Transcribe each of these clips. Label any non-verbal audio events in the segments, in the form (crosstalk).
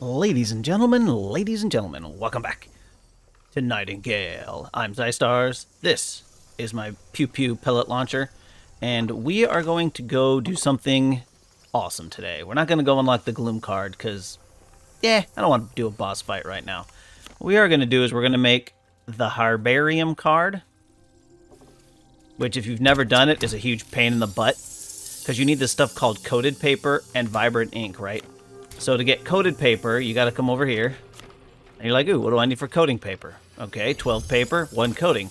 Ladies and gentlemen, ladies and gentlemen, welcome back to Nightingale. I'm Zaistars. This is my Pew Pew pellet launcher, and we are going to go do something awesome today. We're not going to go unlock the Gloom card, because, yeah, I don't want to do a boss fight right now. What we are going to do is we're going to make the Herbarium card, which if you've never done it is a huge pain in the butt, because you need this stuff called coated paper and vibrant ink, right? So to get coated paper, you got to come over here. And you're like, ooh, what do I need for coating paper? Okay, 12 paper, one coating.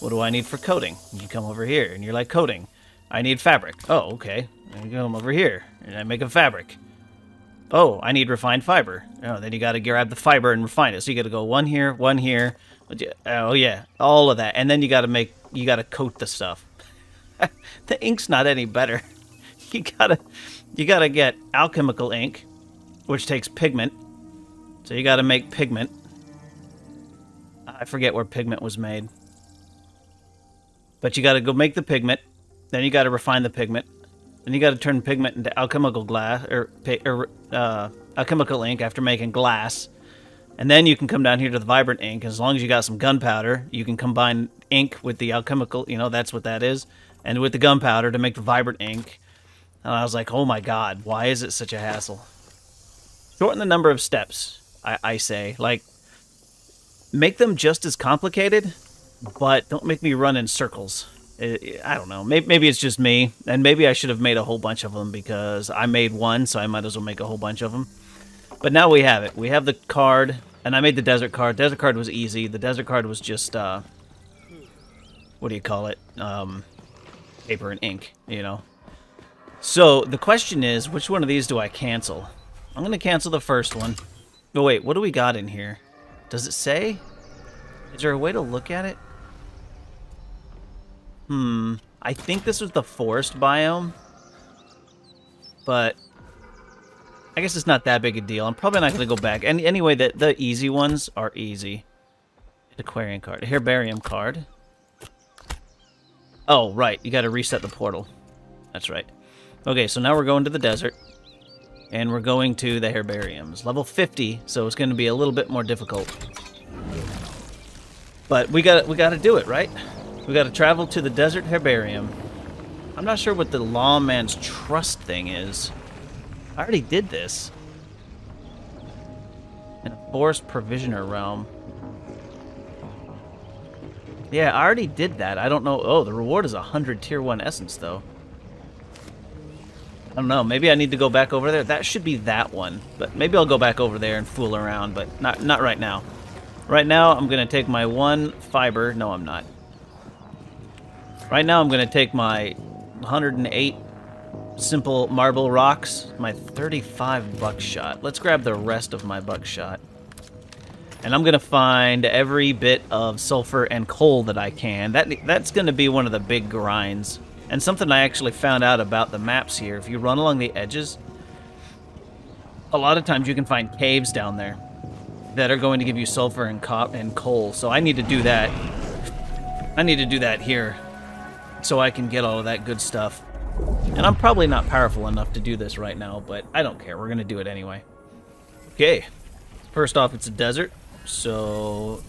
What do I need for coating? You come over here, and you're like, coating. I need fabric. Oh, okay. And you come over here, and I make a fabric. Oh, I need refined fiber. Oh, then you got to grab the fiber and refine it. So you got to go one here, one here. Oh yeah, all of that, and then you got to make, you got to coat the stuff. (laughs) the ink's not any better. (laughs) You gotta, you gotta get alchemical ink, which takes pigment. So you got to make pigment. I forget where pigment was made. But you got to go make the pigment. Then you got to refine the pigment. Then you got to turn pigment into alchemical glass or, or uh, alchemical ink after making glass. And then you can come down here to the vibrant ink. As long as you got some gunpowder, you can combine ink with the alchemical. You know that's what that is, and with the gunpowder to make the vibrant ink. And I was like, oh my god, why is it such a hassle? Shorten the number of steps, I, I say. Like, make them just as complicated, but don't make me run in circles. I don't know. Maybe, maybe it's just me, and maybe I should have made a whole bunch of them because I made one, so I might as well make a whole bunch of them. But now we have it. We have the card, and I made the desert card. Desert card was easy. The desert card was just, uh, what do you call it? Um, paper and ink, you know? So the question is, which one of these do I cancel? I'm to cancel the first one. Oh, wait, what do we got in here? Does it say? Is there a way to look at it? Hmm. I think this was the forest biome. But I guess it's not that big a deal. I'm probably not to go back. And anyway, the, the easy ones are easy. Aquarium card. Herbarium card. Oh, right. You got to reset the portal. That's right. Okay, so now we're going to the desert. And we're going to the herbariums. Level 50, so it's going to be a little bit more difficult. But we got we got to do it, right? We got to travel to the desert herbarium. I'm not sure what the lawman's trust thing is. I already did this. In a forest provisioner realm. Yeah, I already did that. I don't know. Oh, the reward is 100 tier 1 essence, though. I don't know. Maybe I need to go back over there. That should be that one. But maybe I'll go back over there and fool around, but not not right now. Right now, I'm going to take my one fiber. No, I'm not. Right now, I'm going to take my 108 simple marble rocks, my 35 buckshot. Let's grab the rest of my buckshot. And I'm going to find every bit of sulfur and coal that I can. That That's going to be one of the big grinds. And something I actually found out about the maps here, if you run along the edges, a lot of times you can find caves down there that are going to give you sulfur and cop and coal. So I need to do that. I need to do that here so I can get all of that good stuff. And I'm probably not powerful enough to do this right now, but I don't care. We're going to do it anyway. Okay. First off, it's a desert. So,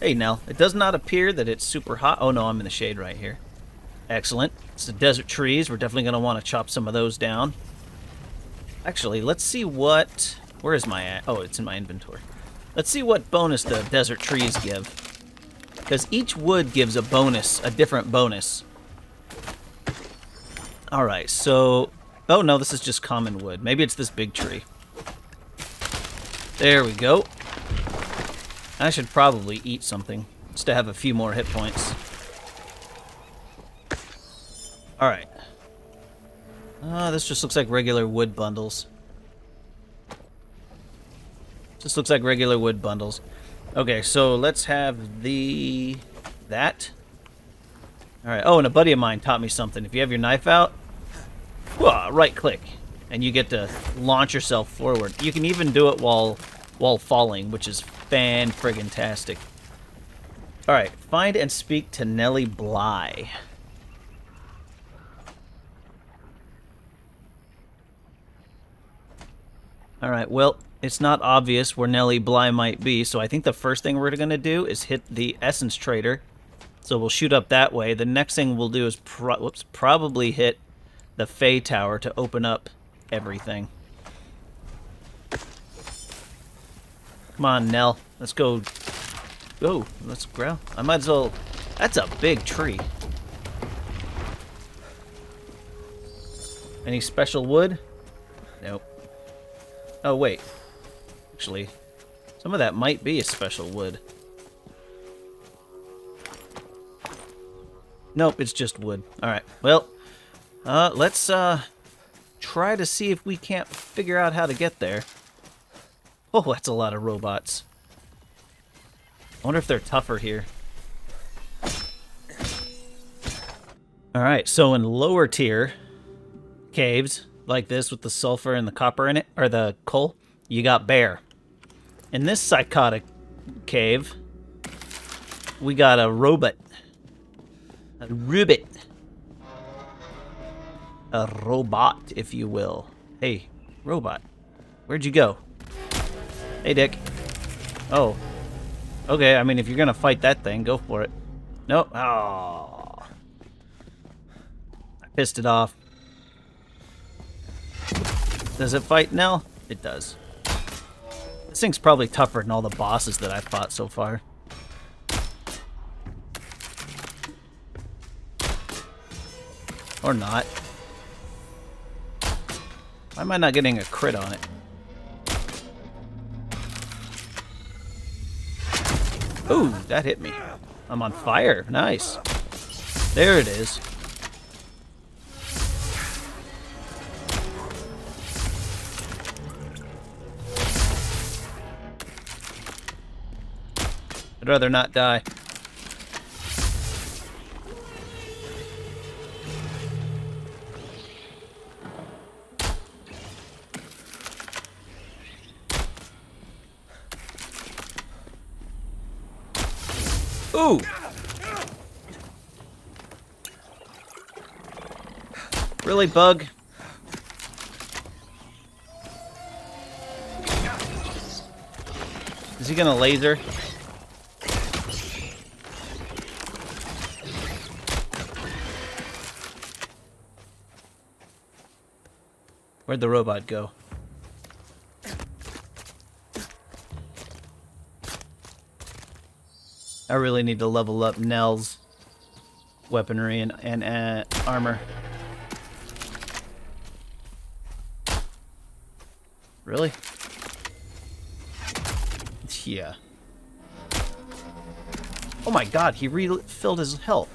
hey, Nell. It does not appear that it's super hot. Oh, no, I'm in the shade right here. Excellent. It's the desert trees. We're definitely going to want to chop some of those down. Actually, let's see what... Where is my... Oh, it's in my inventory. Let's see what bonus the desert trees give. Because each wood gives a bonus, a different bonus. Alright, so... Oh, no, this is just common wood. Maybe it's this big tree. There we go. I should probably eat something, just to have a few more hit points. Alright. Uh, this just looks like regular wood bundles. Just looks like regular wood bundles. Okay, so let's have the... that. Alright, oh, and a buddy of mine taught me something. If you have your knife out, right click, and you get to launch yourself forward. You can even do it while while falling, which is fan-friggin-tastic. Alright, find and speak to Nellie Bly. Alright, well, it's not obvious where Nellie Bly might be, so I think the first thing we're going to do is hit the Essence Trader. So we'll shoot up that way. The next thing we'll do is pro whoops, probably hit the Fae Tower to open up everything. Come on, Nell. Let's go. Go. Let's growl. I might as well... That's a big tree. Any special wood? Oh, wait. Actually, some of that might be a special wood. Nope, it's just wood. Alright, well, uh, let's, uh, try to see if we can't figure out how to get there. Oh, that's a lot of robots. I wonder if they're tougher here. Alright, so in lower tier caves, like this with the sulfur and the copper in it, or the coal, you got bear. In this psychotic cave, we got a robot. A robot. A robot, if you will. Hey, robot. Where'd you go? Hey, Dick. Oh. Okay, I mean, if you're gonna fight that thing, go for it. Nope. Oh. I pissed it off. Does it fight now? It does. This thing's probably tougher than all the bosses that I've fought so far. Or not. Why am I not getting a crit on it? Ooh, that hit me. I'm on fire. Nice. There it is. I'd rather not die. Ooh! Really, Bug? Is he gonna laser? Where'd the robot go? I really need to level up Nell's weaponry and, and uh, armor. Really? Yeah. Oh my god, he refilled his health.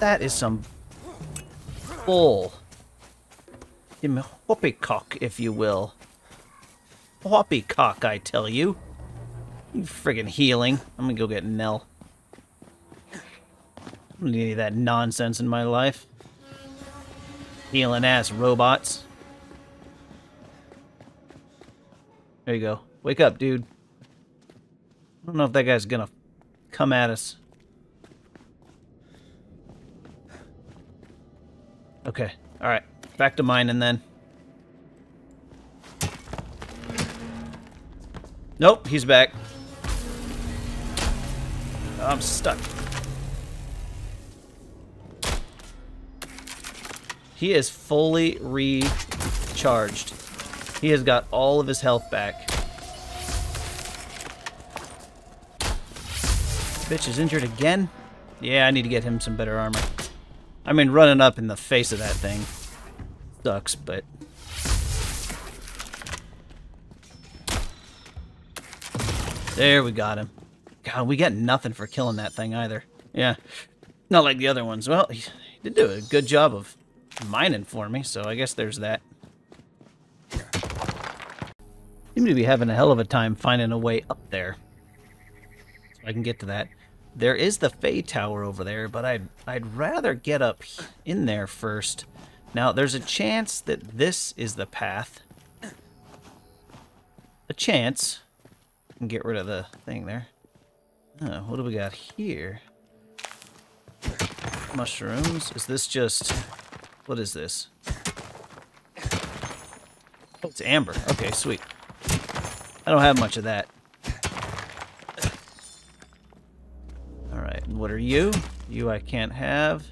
That is some bull. Him whoopee-cock, if you will. Whoopee-cock, I tell you. You friggin' healing. I'm gonna go get Nell. I don't need any of that nonsense in my life. Healing ass robots. There you go. Wake up, dude. I don't know if that guy's gonna come at us. Okay. Alright. Back to mining then. Nope, he's back. I'm stuck. He is fully recharged. He has got all of his health back. Bitch is injured again? Yeah, I need to get him some better armor. I mean, running up in the face of that thing sucks, but... There, we got him. God, we got nothing for killing that thing either. Yeah, not like the other ones. Well, he did do a good job of mining for me, so I guess there's that. Seem to be having a hell of a time finding a way up there. So I can get to that. There is the Fae Tower over there, but I'd, I'd rather get up in there first. Now, there's a chance that this is the path. A chance. And get rid of the thing there. Oh, what do we got here? Mushrooms. Is this just... What is this? Oh, it's amber. Okay, sweet. I don't have much of that. Alright, what are you? You I can't have.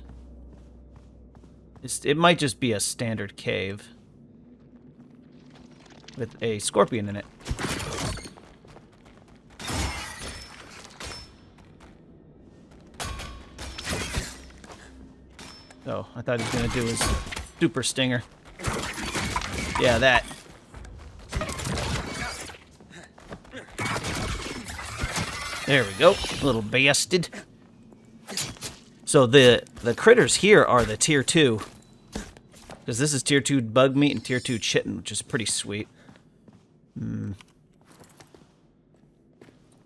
It's, it might just be a standard cave. With a scorpion in it. Oh, I thought he was going to do his super stinger. Yeah, that. There we go, little bastard. So the the critters here are the tier two. Because this is tier two bug meat and tier two chitin, which is pretty sweet. Hmm.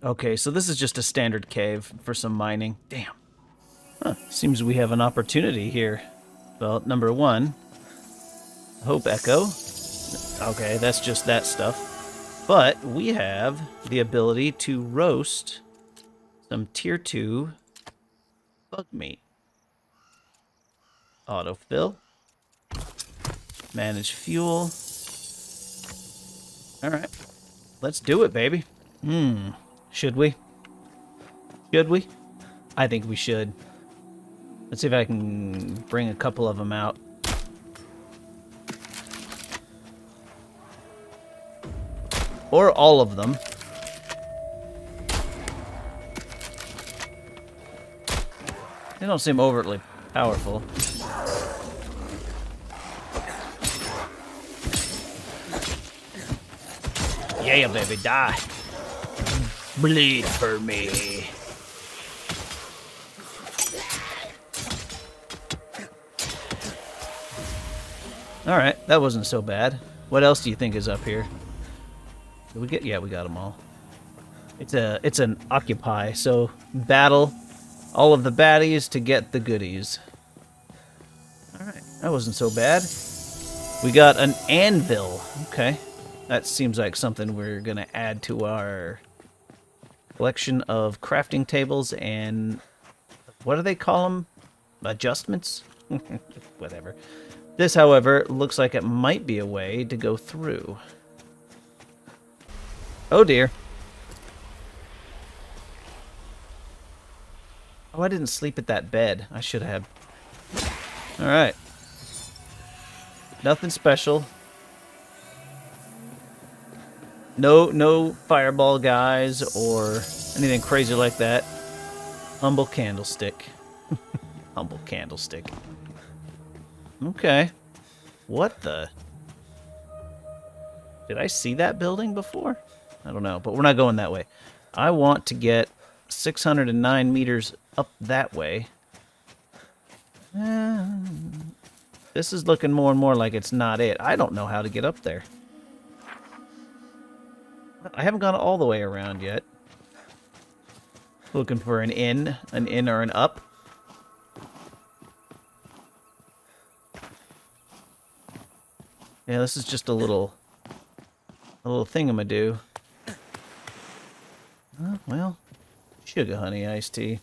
Okay, so this is just a standard cave for some mining. Damn. Huh, seems we have an opportunity here. Well, number one, Hope Echo. Okay, that's just that stuff. But we have the ability to roast some tier 2 bug me. Autofill. Manage fuel. Alright. Let's do it, baby. Hmm. Should we? Should we? I think we should. Let's see if I can bring a couple of them out. Or all of them. They don't seem overtly powerful. Yeah, baby, die. Bleed for me. Alright, that wasn't so bad. What else do you think is up here? Did we get? Yeah, we got them all. It's a it's an occupy. So battle all of the baddies to get the goodies. All right, that wasn't so bad. We got an anvil. Okay, that seems like something we're gonna add to our collection of crafting tables and what do they call them? Adjustments? (laughs) Whatever. This, however, looks like it might be a way to go through. Oh dear. Oh, I didn't sleep at that bed. I should have. Alright. Nothing special. No, no fireball guys or anything crazy like that. Humble candlestick. (laughs) Humble candlestick. Okay. What the? Did I see that building before? I don't know, but we're not going that way. I want to get 609 meters up that way. Uh, this is looking more and more like it's not it. I don't know how to get up there. I haven't gone all the way around yet. Looking for an in, an in or an up. Yeah, this is just a little, a little thing I'ma Uh, well, sugar honey iced tea.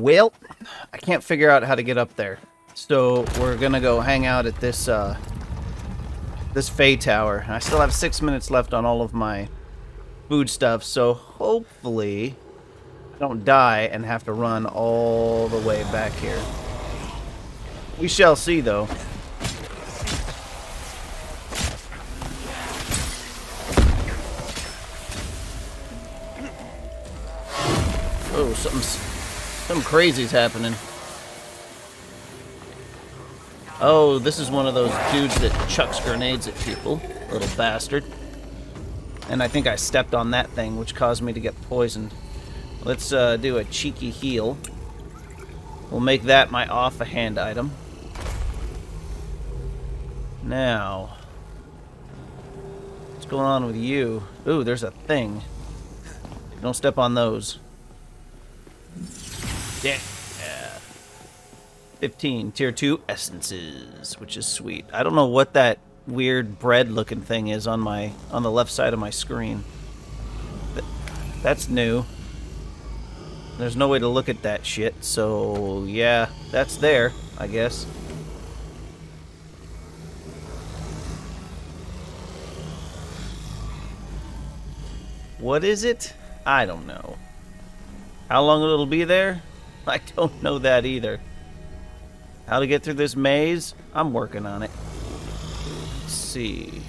Well, I can't figure out how to get up there. So we're gonna go hang out at this uh, this Fae Tower. I still have six minutes left on all of my food stuff, so hopefully I don't die and have to run all the way back here. We shall see, though. Oh, something's, something crazy's happening. Oh, this is one of those dudes that chucks grenades at people. Little bastard. And I think I stepped on that thing, which caused me to get poisoned. Let's uh, do a cheeky heal. We'll make that my off-a-hand item. Now, what's going on with you? Ooh, there's a thing. Don't step on those. Yeah. Uh, 15 tier 2 essences, which is sweet. I don't know what that weird bread looking thing is on my on the left side of my screen. That's new. There's no way to look at that shit, so yeah, that's there, I guess. What is it? I don't know. How long it'll be there? (laughs) I don't know that either. How to get through this maze? I'm working on it. Let's see.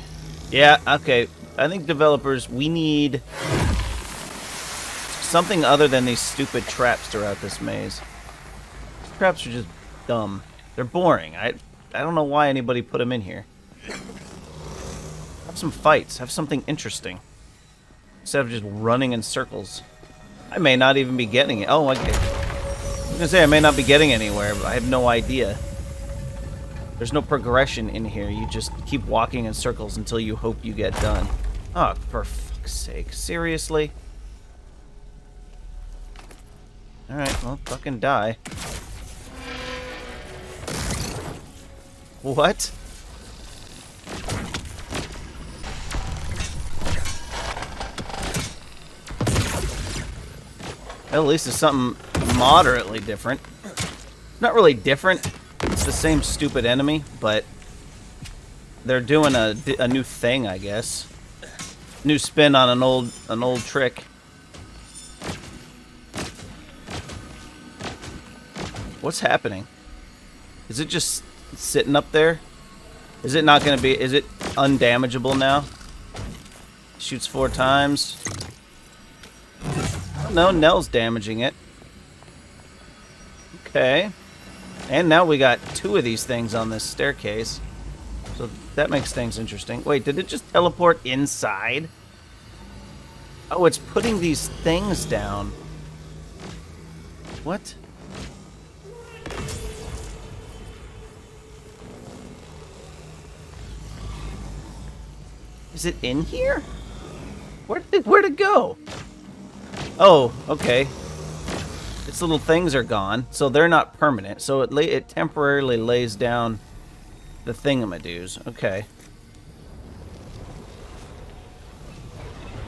Yeah, okay. I think developers, we need something other than these stupid traps throughout this maze. These traps are just dumb. They're boring. I I don't know why anybody put them in here. Have some fights. Have something interesting. Instead of just running in circles. I may not even be getting it. Oh. I was gonna say I may not be getting anywhere, but I have no idea. There's no progression in here. You just keep walking in circles until you hope you get done. Oh, for fuck's sake. Seriously? Alright, well, fucking die. What? At least it's something moderately different. Not really different. It's the same stupid enemy, but they're doing a, a new thing, I guess. New spin on an old an old trick. What's happening? Is it just sitting up there? Is it not going to be... Is it undamageable now? Shoots four times. No, Nell's damaging it. Okay. And now we got two of these things on this staircase. So that makes things interesting. Wait, did it just teleport inside? Oh, it's putting these things down. What? Is it in here? Where did where'd it go? Oh, okay. Its little things are gone, so they're not permanent. So it it temporarily lays down the thingamadoos. Okay.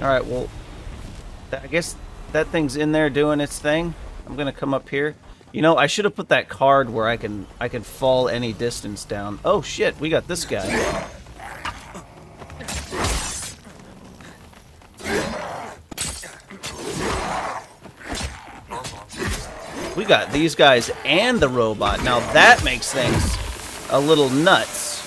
All right. Well, I guess that thing's in there doing its thing. I'm gonna come up here. You know, I should have put that card where I can I can fall any distance down. Oh shit, we got this guy. We got these guys and the robot. Now that makes things a little nuts.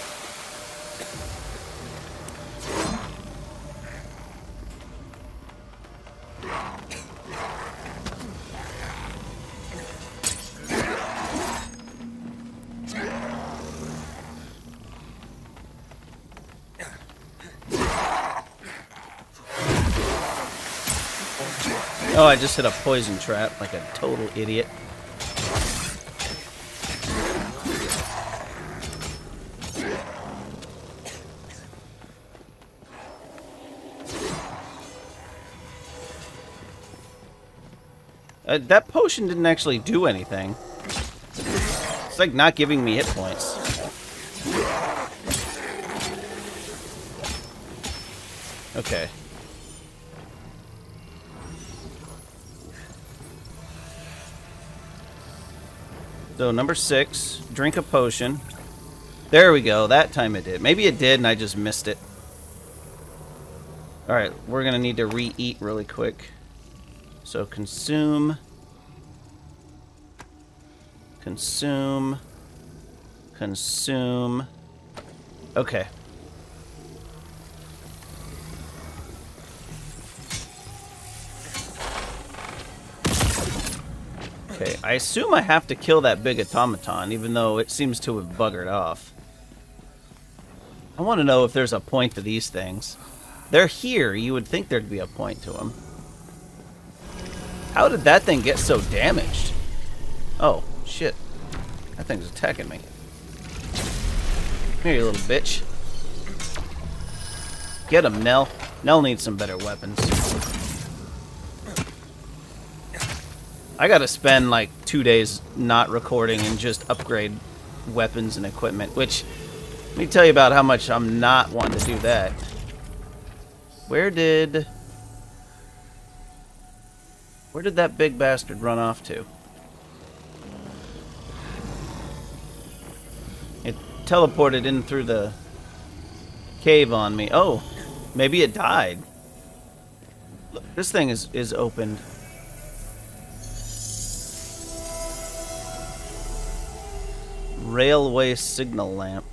Oh, I just hit a poison trap like a total idiot. Uh, that potion didn't actually do anything. It's like not giving me hit points. Okay. So number six, drink a potion. There we go. That time it did. Maybe it did and I just missed it. Alright, we're to need to re-eat really quick. So consume. Consume. Consume. Okay. Okay, I assume I have to kill that big automaton, even though it seems to have buggered off. I want to know if there's a point to these things. They're here, you would think there'd be a point to them. How did that thing get so damaged? Oh, shit. That thing's attacking me. Here, you little bitch. Get him, Nell. Nell needs some better weapons. I gotta spend like two days not recording and just upgrade weapons and equipment, which, let me tell you about how much I'm not wanting to do that. Where did... Where did that big bastard run off to? Teleported in through the cave on me. Oh, maybe it died. Look, This thing is, is opened. Railway signal lamp.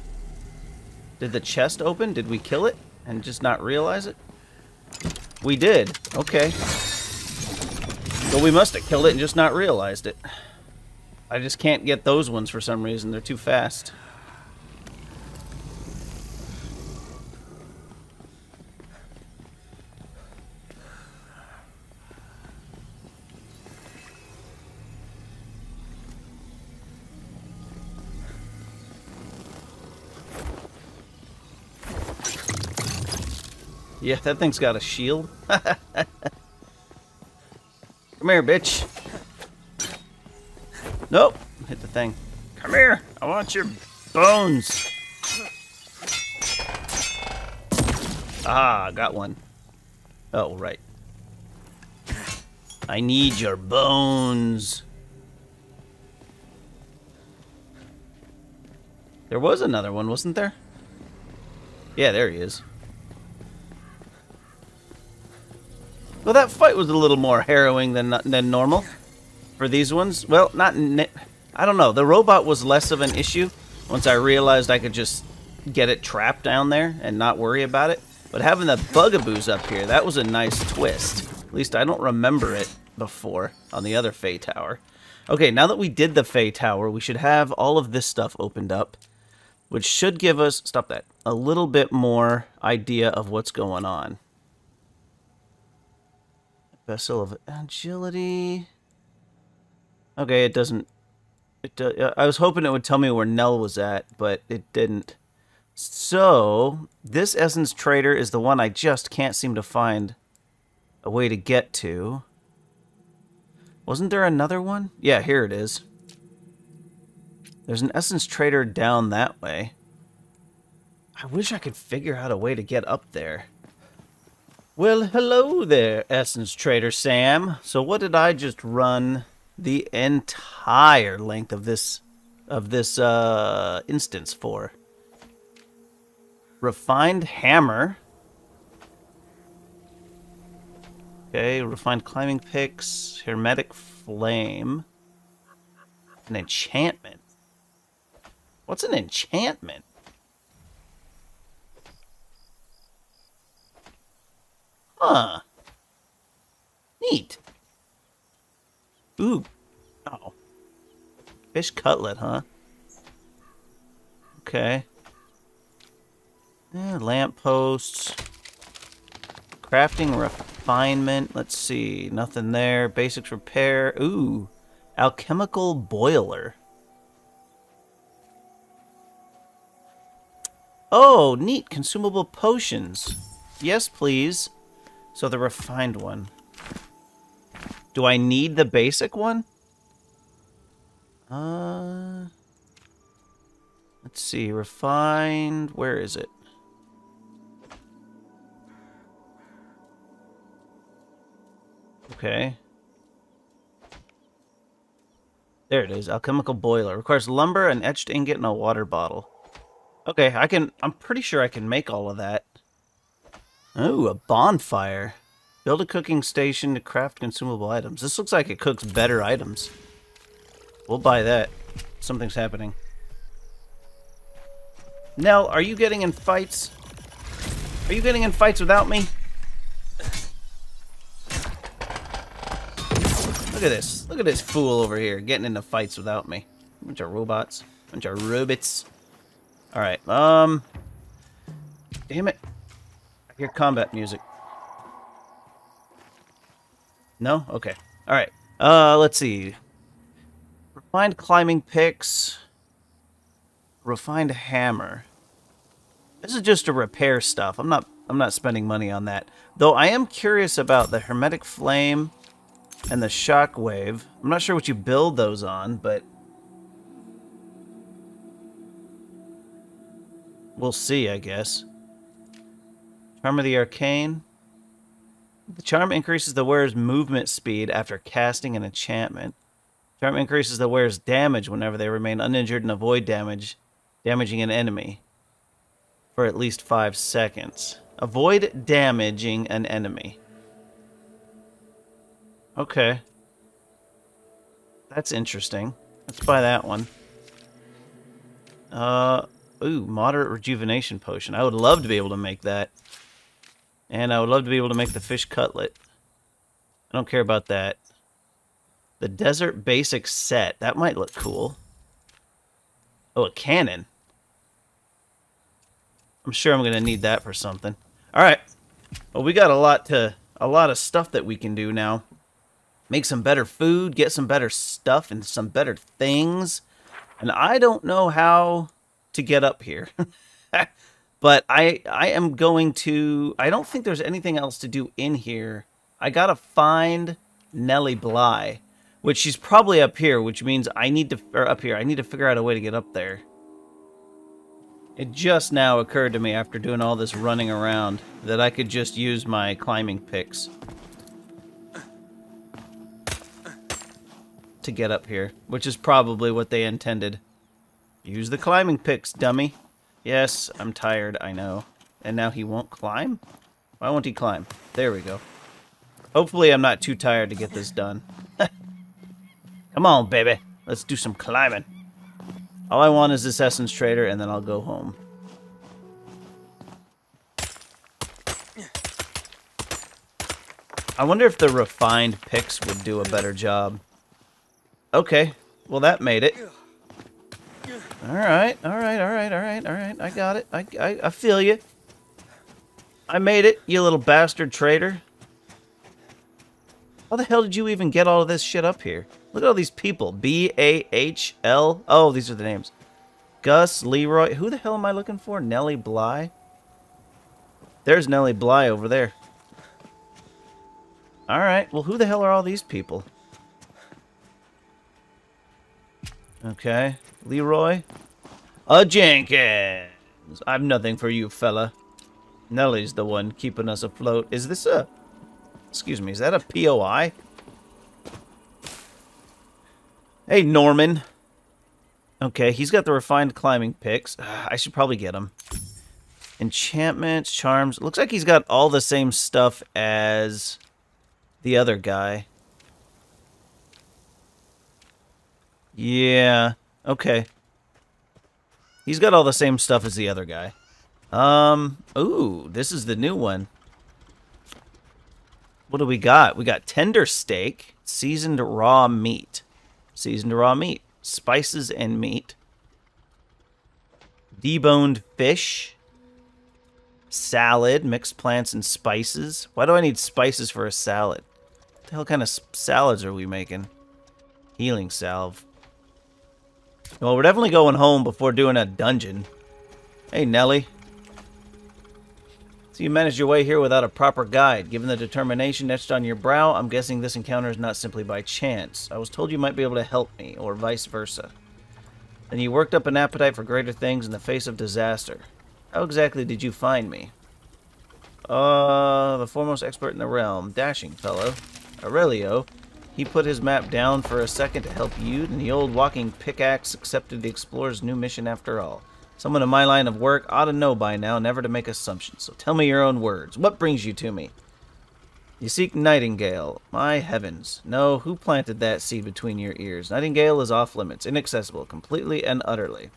Did the chest open? Did we kill it and just not realize it? We did. Okay. Well, we must have killed it and just not realized it. I just can't get those ones for some reason. They're too fast. Yeah, that thing's got a shield. (laughs) Come here, bitch. Nope. Hit the thing. Come here. I want your bones. Ah, got one. Oh, right. I need your bones. There was another one, wasn't there? Yeah, there he is. Well, that fight was a little more harrowing than than normal for these ones. Well, not... I don't know. The robot was less of an issue once I realized I could just get it trapped down there and not worry about it. But having the bugaboos up here, that was a nice twist. At least I don't remember it before on the other Fae Tower. Okay, now that we did the Fae Tower, we should have all of this stuff opened up, which should give us, stop that, a little bit more idea of what's going on. Vessel of Agility. Okay, it doesn't... It uh, I was hoping it would tell me where Nell was at, but it didn't. So, this Essence Trader is the one I just can't seem to find a way to get to. Wasn't there another one? Yeah, here it is. There's an Essence Trader down that way. I wish I could figure out a way to get up there. Well, hello there, Essence Trader Sam. So what did I just run the entire length of this of this uh, instance for? Refined hammer. Okay, refined climbing picks, hermetic flame, an enchantment. What's an enchantment? Huh. Neat. Ooh. Oh. Fish cutlet, huh? Okay. Yeah, lamp posts. Crafting refinement. Let's see. Nothing there. Basics repair. Ooh. Alchemical boiler. Oh, neat. Consumable potions. Yes, please. So the refined one. Do I need the basic one? Uh, let's see. Refined. Where is it? Okay. There it is. Alchemical boiler. Requires lumber, an etched ingot, and a water bottle. Okay, I can... I'm pretty sure I can make all of that. Oh, a bonfire. Build a cooking station to craft consumable items. This looks like it cooks better items. We'll buy that. Something's happening. Nell, are you getting in fights? Are you getting in fights without me? Look at this. Look at this fool over here getting into fights without me. Bunch of robots. Bunch of robots. Alright, um... Damn it. I hear combat music. No? Okay. Alright. Uh, let's see. Refined climbing picks. Refined hammer. This is just to repair stuff. I'm not I'm not spending money on that. Though I am curious about the hermetic flame and the shockwave. I'm not sure what you build those on, but we'll see, I guess. Charm of the Arcane. The charm increases the wearer's movement speed after casting an enchantment. Charm increases the wearer's damage whenever they remain uninjured and avoid damage, damaging an enemy for at least five seconds. Avoid damaging an enemy. Okay. That's interesting. Let's buy that one. Uh, ooh, moderate rejuvenation potion. I would love to be able to make that. And I would love to be able to make the fish cutlet. I don't care about that. The desert basic set. That might look cool. Oh, a cannon. I'm sure I'm going to need that for something. All right. Well, we got a lot to a lot of stuff that we can do now. Make some better food, get some better stuff and some better things. And I don't know how to get up here. (laughs) but I I am going to I don't think there's anything else to do in here. I got to find Nellie Bly, which she's probably up here, which means I need to or up here. I need to figure out a way to get up there. It just now occurred to me after doing all this running around that I could just use my climbing picks to get up here, which is probably what they intended. Use the climbing picks, dummy. Yes, I'm tired, I know. And now he won't climb? Why won't he climb? There we go. Hopefully I'm not too tired to get this done. (laughs) Come on, baby. Let's do some climbing. All I want is this essence trader, and then I'll go home. I wonder if the refined picks would do a better job. Okay, well that made it. Alright, alright, alright, alright, alright. I got it. I, I, I feel you. I made it, you little bastard traitor. How the hell did you even get all of this shit up here? Look at all these people. B-A-H-L. Oh, these are the names. Gus, Leroy. Who the hell am I looking for? Nellie Bly? There's Nellie Bly over there. Alright, well who the hell are all these people? Okay. Leroy. A Jenkins. I've nothing for you, fella. Nellie's the one keeping us afloat. Is this a... Excuse me, is that a POI? Hey, Norman. Okay, he's got the refined climbing picks. Ah, I should probably get him. Enchantments, charms. Looks like he's got all the same stuff as the other guy. Yeah, okay. He's got all the same stuff as the other guy. Um, ooh, this is the new one. What do we got? We got tender steak, seasoned raw meat. Seasoned raw meat, spices and meat. Deboned fish. Salad, mixed plants and spices. Why do I need spices for a salad? What the hell kind of salads are we making? Healing salve. Well, we're definitely going home before doing a dungeon. Hey, Nellie. So you managed your way here without a proper guide. Given the determination etched on your brow, I'm guessing this encounter is not simply by chance. I was told you might be able to help me, or vice versa. Then you worked up an appetite for greater things in the face of disaster. How exactly did you find me? Uh, the foremost expert in the realm. Dashing fellow. Aurelio. He put his map down for a second to help you, and the old walking pickaxe accepted the explorer's new mission after all. Someone in my line of work ought to know by now never to make assumptions, so tell me your own words. What brings you to me? You seek Nightingale. My heavens. No, who planted that seed between your ears? Nightingale is off limits, inaccessible, completely and utterly.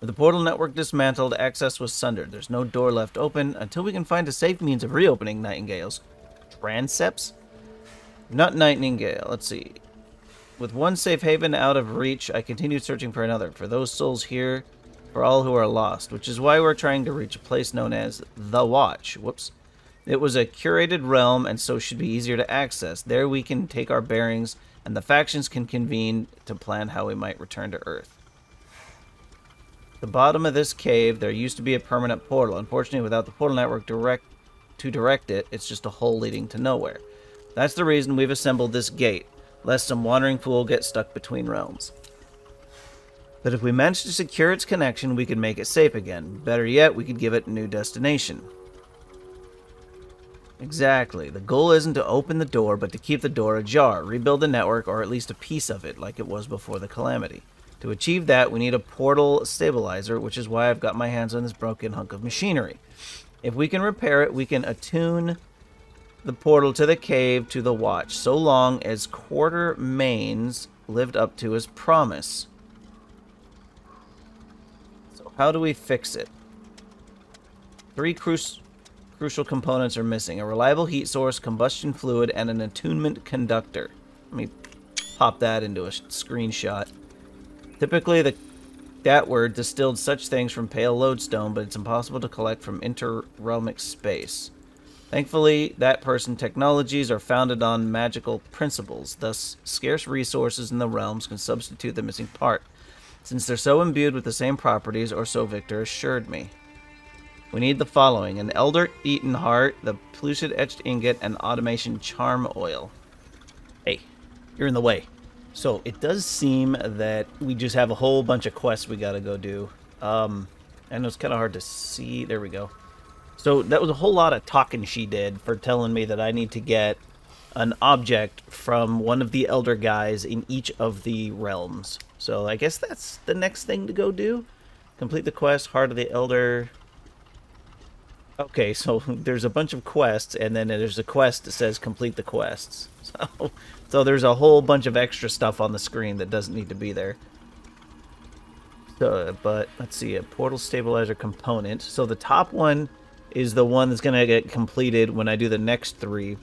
With the portal network dismantled, access was sundered. There's no door left open until we can find a safe means of reopening Nightingale's transepts. Not Nightingale. Let's see. With one safe haven out of reach, I continued searching for another. For those souls here for all who are lost, which is why we're trying to reach a place known as The Watch. Whoops. It was a curated realm and so should be easier to access. There we can take our bearings and the factions can convene to plan how we might return to Earth. The bottom of this cave, there used to be a permanent portal. Unfortunately, without the portal network direct to direct it, it's just a hole leading to nowhere. That's the reason we've assembled this gate, lest some wandering fool get stuck between realms. But if we manage to secure its connection, we can make it safe again. Better yet, we could give it a new destination. Exactly. The goal isn't to open the door, but to keep the door ajar, rebuild the network, or at least a piece of it, like it was before the Calamity. To achieve that, we need a portal stabilizer, which is why I've got my hands on this broken hunk of machinery. If we can repair it, we can attune the portal to the cave to the watch, so long as Quarter Mains lived up to his promise. So how do we fix it? Three cru crucial components are missing. A reliable heat source, combustion fluid, and an attunement conductor. Let me pop that into a screenshot. Typically, the that word distilled such things from pale lodestone, but it's impossible to collect from interrealmic space. Thankfully, that person technologies are founded on magical principles, thus scarce resources in the realms can substitute the missing part, since they're so imbued with the same properties, or so Victor assured me. We need the following. An Elder Eoten Heart, the Pellucid Etched Ingot, and Automation Charm Oil. Hey, you're in the way. So it does seem that we just have a whole bunch of quests we gotta go do. Um, and it's kind of hard to see. There we go. So that was a whole lot of talking she did for telling me that I need to get an object from one of the elder guys in each of the realms. So I guess that's the next thing to go do. Complete the quest, Heart of the Elder. Okay, so (laughs) there's a bunch of quests, and then there's a quest that says complete the quests. (laughs) So so there's a whole bunch of extra stuff on the screen that doesn't need to be there. So, but let's see, a portal stabilizer component. So the top one is the one that's going to get completed when I do the next three.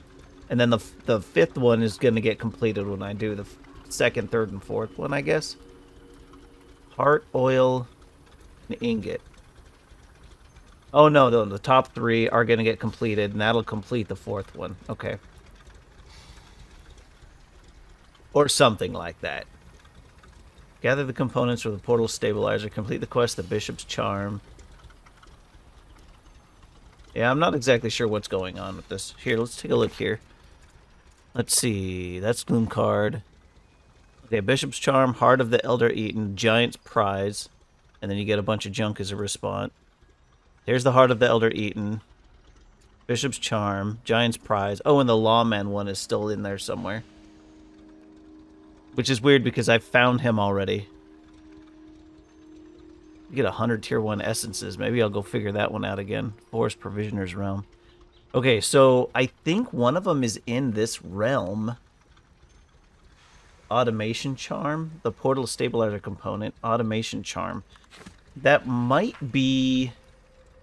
And then the, the fifth one is going to get completed when I do the second, third, and fourth one, I guess. Heart, oil, and ingot. Oh, no, no, the top three are going to get completed, and that'll complete the fourth one. Okay. Or something like that. Gather the components for the portal stabilizer. Complete the quest, the Bishop's Charm. Yeah, I'm not exactly sure what's going on with this. Here, let's take a look here. Let's see. That's Gloom card. Okay, Bishop's Charm, Heart of the Elder Eoten, Giant's Prize. And then you get a bunch of junk as a response. There's the Heart of the Elder Eoten. Bishop's Charm, Giant's Prize. Oh, and the Lawman one is still in there somewhere. Which is weird because I found him already. Get 100 tier 1 essences. Maybe I'll go figure that one out again. Forest Provisioner's Realm. Okay, so I think one of them is in this realm. Automation Charm. The Portal Stabilizer component. Automation Charm. That might be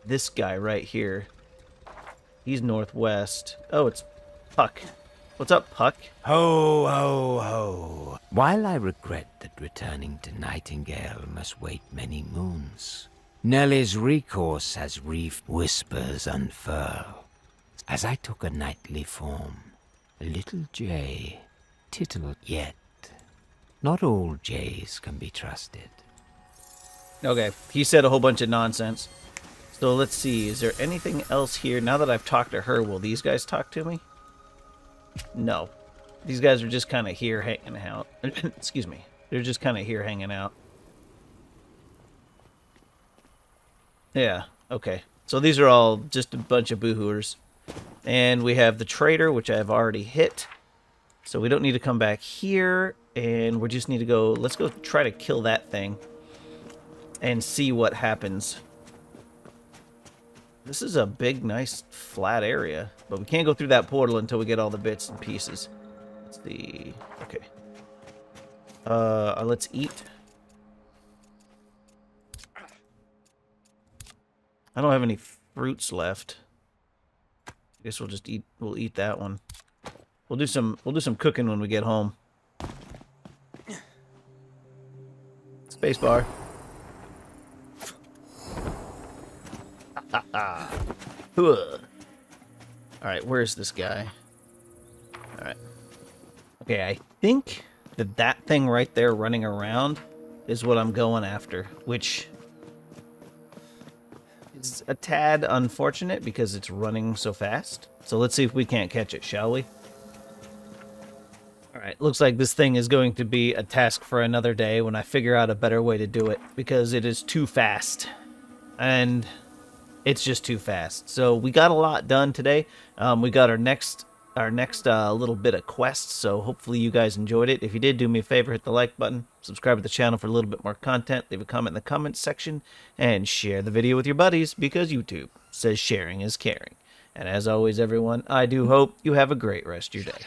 this guy right here. He's northwest. Oh, it's Puck. What's up, Puck? Ho, ho, ho. While I regret that returning to Nightingale must wait many moons, Nellie's recourse has reefed whispers unfurl. As I took a nightly form, a little jay tittled yet. Not all jays can be trusted. Okay, he said a whole bunch of nonsense. So let's see, is there anything else here? Now that I've talked to her, will these guys talk to me? No. These guys are just kind of here hanging out. (clears throat) Excuse me. They're just kind of here hanging out. Yeah, okay. So these are all just a bunch of boohooers. And we have the trader, which I've already hit. So we don't need to come back here. And we just need to go... Let's go try to kill that thing. And see what happens. This is a big, nice, flat area. But we can't go through that portal until we get all the bits and pieces. Let's. Okay. Uh, let's eat. I don't have any fruits left. I guess we'll just eat. We'll eat that one. We'll do some. We'll do some cooking when we get home. Space bar. (laughs) Alright, where's this guy? Okay, I think that that thing right there running around is what I'm going after, which is a tad unfortunate because it's running so fast. So let's see if we can't catch it, shall we? Alright, looks like this thing is going to be a task for another day when I figure out a better way to do it, because it is too fast. And it's just too fast. So we got a lot done today. Um, we got our next our next uh, little bit of quest. So hopefully you guys enjoyed it. If you did, do me a favor, hit the like button, subscribe to the channel for a little bit more content, leave a comment in the comments section, and share the video with your buddies because YouTube says sharing is caring. And as always, everyone, I do hope you have a great rest of your day.